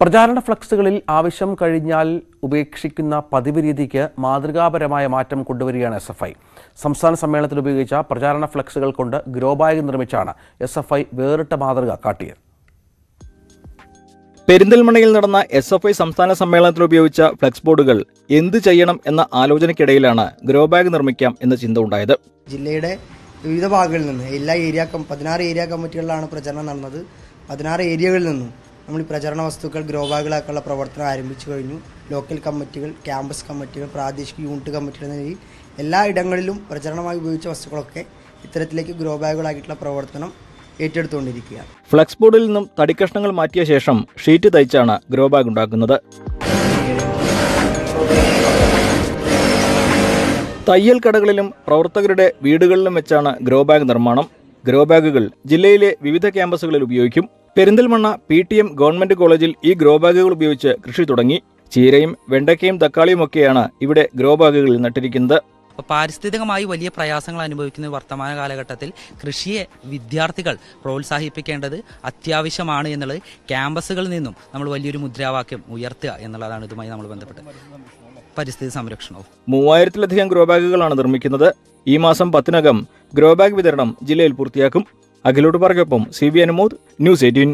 പ്രചാരണ ഫ്ലക്സുകളിൽ ആവശ്യം കഴിഞ്ഞാൽ ഉപേക്ഷിക്കുന്ന പതിവ് രീതിക്ക് മാതൃകാപരമായ മാറ്റം കൊണ്ടുവരികയാണ് എസ് എഫ് ഐ സംസ്ഥാന സമ്മേളനത്തിൽ ഉപയോഗിച്ച പ്രചാരണ ഫ്ലക്സുകൾ കൊണ്ട് ഗ്രോ ബാഗ് നിർമ്മിച്ചാണ് എസ് എഫ് ഐ വേറിട്ട മാതൃക കാട്ടിയത്. പെരിന്തൽമണയിൽ നടന്ന എസ് എഫ് ഐ സംസ്ഥാന സമ്മേളനത്തിൽ ഉപയോഗിച്ച ഫ്ലക്സ് ബോർഡുകൾ എന്ത് ചെയ്യണം എന്ന ആലോചനയ്ക്കിടയിലാണ് ഗ്രോ ബാഗ് നിർമ്മിക്കാം എന്ന ചിന്ത ഉണ്ടായത്. ജില്ലയുടെ വിവിധ ഭാഗങ്ങളിൽ നിന്ന് എല്ലാ ഏരിയ പതിനാറ് ഏരിയ കമ്മിറ്റികളിലാണ് പ്രചരണം നടന്നത്. പതിനാറ് ഏരിയകളിൽ നിന്നും നമ്മൾ ഈ പ്രചരണ വസ്തുക്കൾ ഗ്രോ ബാഗുകളാക്കാനുള്ള പ്രവർത്തനം ആരംഭിച്ചു കഴിഞ്ഞു. ലോക്കൽ കമ്മിറ്റികൾ ക്യാമ്പസ് കമ്മിറ്റികൾ പ്രാദേശിക യൂണിറ്റ് കമ്മിറ്റികൾ എന്ന രീതിയിൽ എല്ലാ ഇടങ്ങളിലും പ്രചരണമായി ഉപയോഗിച്ച വസ്തുക്കളൊക്കെ ഇത്തരത്തിലേക്ക് ഗ്രോ ബാഗുകളാക്കിയിട്ടുള്ള പ്രവർത്തനം ഏറ്റെടുത്തുകൊണ്ടിരിക്കുകയാണ്. ഫ്ലെക്സ് ബോർഡിൽ നിന്നും തടിക്കഷ്ണങ്ങൾ മാറ്റിയ ശേഷം ഷീറ്റ് തയ്ച്ചാണ് ഗ്രോ ബാഗ് ഉണ്ടാക്കുന്നത്. തയ്യൽ കടകളിലും പ്രവർത്തകരുടെ വീടുകളിലും വെച്ചാണ് ഗ്രോ ബാഗ് നിർമ്മാണം. ഗ്രോ ബാഗുകൾ ജില്ലയിലെ വിവിധ ക്യാമ്പസുകളിൽ ഉപയോഗിക്കും. Perinthalmanna P T M government കോളേജിൽ ഈ ഗ്രോ ബാഗുകൾ ഉപയോഗിച്ച് കൃഷി തുടങ്ങി. ചീരയും വെണ്ടയ്ക്കയും തക്കാളിയും ഒക്കെയാണ് ഇവിടെ ഗ്രോ ബാഗുകളിൽ നട്ടിരിക്കുന്നത്. അപ്പോൾ പാരിസ്ഥിതികമായി വലിയ പ്രയാസങ്ങൾ അനുഭവിക്കുന്ന വർത്തമാന കാലഘട്ടത്തിൽ കൃഷിയെ വിദ്യാർത്ഥികൾ പ്രോത്സാഹിപ്പിക്കേണ്ടത് അത്യാവശ്യമാണ് എന്നുള്ളത് ക്യാമ്പസുകളിൽ നിന്നും നമ്മൾ വലിയൊരു മുദ്രാവാക്യം ഉയർത്തുക എന്നുള്ളതാണ് ഇതുമായി നമ്മൾ ബന്ധപ്പെട്ട് പരിസ്ഥിതി സംരക്ഷണവും. മൂവായിരത്തിലധികം ഗ്രോ ബാഗുകളാണ് നിർമ്മിക്കുന്നത്. ഈ മാസം പത്തിനകം ഗ്രോ ബാഗ് വിതരണം ജില്ലയിൽ പൂർത്തിയാക്കും. അഖിലോട്ട് പറകൊപ്പം C V Anumod news eighteen.